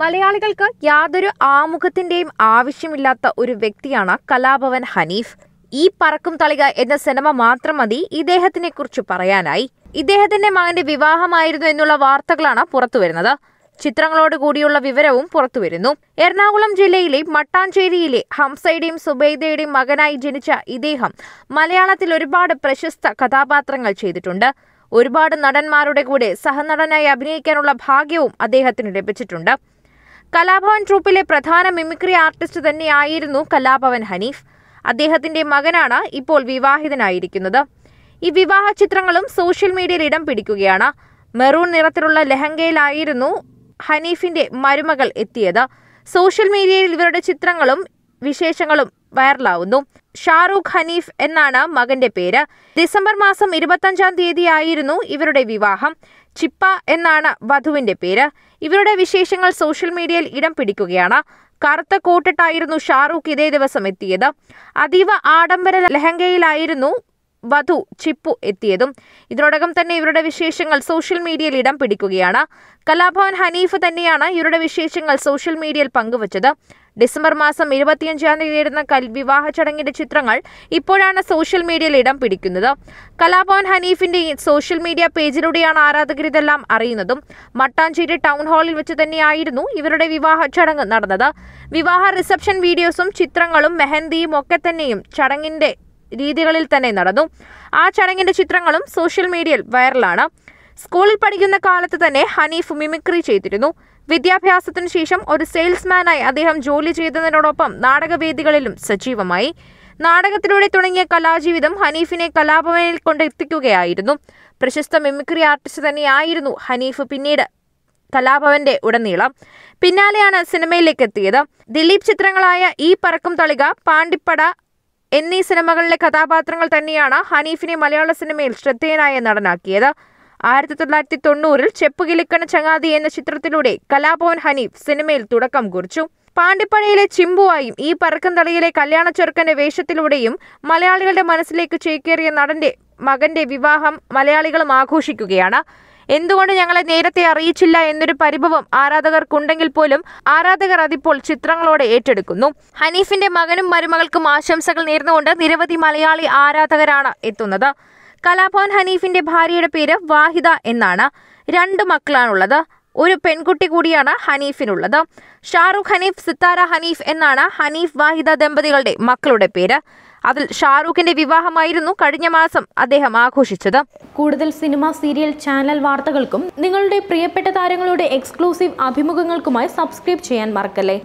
മലയാളികൾക്ക് യാതൊരു ആമുഖത്തിന്റെയും ആവശ്യമില്ലാത്ത ഒരു വ്യക്തിയാണ് കലാഭവൻ ഹനീഫ്. ഈ പറക്കും തളിക എന്ന സിനിമ മാത്രം മതി ഇദ്ദേഹത്തിനെ കുറിച്ച് പറയാനായി. ഇദ്ദേഹത്തിന്റെ മകന്റെ വിവാഹമായിരുന്നു എന്നുള്ള വാർത്തകളാണ് പുറത്തുവരുന്നത്. ചിത്രങ്ങളോട് കൂടിയുള്ള വിവരവും പുറത്തുവരുന്നു. എറണാകുളം ജില്ലയിലെ മട്ടാഞ്ചേരിയിലെ ഹംസയുടെയും സുബൈദയുടെയും മകനായി ജനിച്ച ഇദ്ദേഹം മലയാളത്തിൽ ഒരുപാട് പ്രശസ്ത കഥാപാത്രങ്ങൾ ചെയ്തിട്ടുണ്ട്. ഒരുപാട് നടന്മാരുടെ കൂടെ സഹനടനായി അഭിനയിക്കാനുള്ള ഭാഗ്യവും അദ്ദേഹത്തിന് ലഭിച്ചിട്ടുണ്ട്. കലാഭവൻ ട്രൂപ്പിലെ പ്രധാന മിമിക്രി ആർട്ടിസ്റ്റ് തന്നെയായിരുന്നു കലാഭവൻ ഹനീഫ്. അദ്ദേഹത്തിന്റെ മകനാണ് ഇപ്പോൾ വിവാഹിതനായിരിക്കുന്നത്. ഈ വിവാഹ ചിത്രങ്ങളും സോഷ്യൽ മീഡിയയിൽ ഇടം പിടിക്കുകയാണ്. മെറൂൺ നിറത്തിലുള്ള ലെഹങ്കയിലായിരുന്നു ഹനീഫിന്റെ മരുമകൾ എത്തിയത്. സോഷ്യൽ മീഡിയയിൽ ഇവരുടെ ചിത്രങ്ങളും വിശേഷങ്ങളും വൈറലാവുന്നു. ഷാറൂഖ് ഹനീഫ് എന്നാണ് മകന്റെ പേര്. ഡിസംബർ മാസം ഇരുപത്തഞ്ചാം തീയതിയായിരുന്നു ഇവരുടെ വിവാഹം. ചിപ്പ എന്നാണ് വധുവിന്റെ പേര്. ഇവരുടെ വിശേഷങ്ങൾ സോഷ്യൽ മീഡിയയിൽ ഇടം പിടിക്കുകയാണ്. കറുത്ത കോട്ടിട്ടായിരുന്നു ഷാറൂഖ് ഇതേ ദിവസം എത്തിയത്. അതീവ ആഡംബര ലഹങ്കയിലായിരുന്നു വധു ചിപ്പു എത്തിയതും. ഇതിനോടകം തന്നെ ഇവരുടെ വിശേഷങ്ങൾ സോഷ്യൽ മീഡിയയിൽ ഇടം പിടിക്കുകയാണ്. കലാഭവൻ ഹനീഫ് തന്നെയാണ് ഇവരുടെ വിശേഷങ്ങൾ സോഷ്യൽ മീഡിയയിൽ പങ്കുവച്ചത്. ഡിസംബർ മാസം ഇരുപത്തിയഞ്ചാം തീയതി നടന്ന വിവാഹ ചടങ്ങിന്റെ ചിത്രങ്ങൾ ഇപ്പോഴാണ് സോഷ്യൽ മീഡിയയിൽ ഇടം പിടിക്കുന്നത്. കലാഭവൻ ഹനീഫിന്റെ സോഷ്യൽ മീഡിയ പേജിലൂടെയാണ് ആരാധകർ ഇതെല്ലാം അറിയുന്നതും. മട്ടാഞ്ചേരി ടൗൺ ഹാളിൽ വെച്ച് തന്നെയായിരുന്നു ഇവരുടെ വിവാഹ ചടങ്ങ് നടന്നത്. വിവാഹ റിസപ്ഷൻ വീഡിയോസും ചിത്രങ്ങളും മെഹന്തിയും ഒക്കെ തന്നെയും ചടങ്ങിന്റെ രീതികളിൽ തന്നെ നടന്നു. ആ ചടങ്ങിന്റെ ചിത്രങ്ങളും സോഷ്യൽ മീഡിയയിൽ വൈറലാണ്. സ്കൂളിൽ പഠിക്കുന്ന കാലത്ത് തന്നെ ഹനീഫ് മിമിക്രി ചെയ്തിരുന്നു. വിദ്യാഭ്യാസത്തിനു ശേഷം ഒരു സെയിൽസ്മാനായി അദ്ദേഹം ജോലി ചെയ്തതിനോടൊപ്പം നാടകവേദികളിലും സജീവമായി. നാടകത്തിലൂടെ തുടങ്ങിയ കലാജീവിതം ഹനീഫിനെ കലാഭവനിൽ കൊണ്ടെത്തിക്കുകയായിരുന്നു. പ്രശസ്ത മിമിക്രി ആർട്ടിസ്റ്റ് തന്നെയായിരുന്നു ഹനീഫ് പിന്നീട് കലാഭവന്റെ ഉടനീളം. പിന്നാലെയാണ് സിനിമയിലേക്ക് എത്തിയത് ദിലീപ് ചിത്രങ്ങളായ ഈ പറക്കും തളിക പാണ്ടിപ്പട എന്നീ സിനിമകളിലെ കഥാപാത്രങ്ങൾ തന്നെയാണ് ഹനീഫിനെ മലയാള സിനിമയിൽ ശ്രദ്ധേയനായ നടനാക്കിയത്. ആയിരത്തി തൊള്ളായിരത്തി തൊണ്ണൂറിൽ ചെപ്പുകിലിക്കണ ചങ്ങാതി എന്ന ചിത്രത്തിലൂടെ കലാഭവൻ ഹനീഫ് സിനിമയിൽ തുടക്കം കുറിച്ചു. പാണ്ടിപ്പഴയിലെ ചിമ്പുവായും ഈ പറക്കും തളിയിലെ കല്യാണ ചെറുക്കന്റെ വേഷത്തിലൂടെയും മലയാളികളുടെ മനസ്സിലേക്ക് ചേക്കേറിയ നടന്റെ മകന്റെ വിവാഹം മലയാളികളും ആഘോഷിക്കുകയാണ്. എന്തുകൊണ്ട് ഞങ്ങളെ നേരത്തെ അറിയിച്ചില്ല എന്നൊരു പരിഭവം ആരാധകർക്കുണ്ടെങ്കിൽ പോലും ആരാധകർ അതിപ്പോൾ ചിത്രങ്ങളോടെ ഏറ്റെടുക്കുന്നു. ഹനീഫിന്റെ മകനും മരുമകൾക്കും ആശംസകൾ നേർന്നുകൊണ്ട് നിരവധി മലയാളി ആരാധകരാണ് എത്തുന്നത്. കലാഭവൻ ഹനീഫിന്റെ ഭാര്യയുടെ പേര് വാഹിദ എന്നാണ്. രണ്ട് മക്കളാണുള്ളത്. ഒരു പെൺകുട്ടി കൂടിയാണ് ഹനീഫിനുള്ളത്. ഷാറുഖ് ഹനീഫ് സിത്താര ഹനീഫ് എന്നാണ് ഹനീഫ് വാഹിദ ദമ്പതികളുടെ മക്കളുടെ പേര്. അതിൽ ഷാറൂഖിന്റെ വിവാഹമായിരുന്നു കഴിഞ്ഞ മാസം അദ്ദേഹം ആഘോഷിച്ചത്. കൂടുതൽ സിനിമ സീരിയൽ ചാനൽ വാർത്തകൾക്കും നിങ്ങളുടെ പ്രിയപ്പെട്ട താരങ്ങളുടെ എക്സ്ക്ലൂസീവ് അഭിമുഖങ്ങൾക്കുമായി സബ്സ്ക്രൈബ് ചെയ്യാൻ മറക്കല്ലേ?